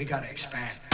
We gotta expand.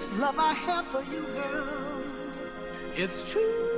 This love I have for you, girl, is true.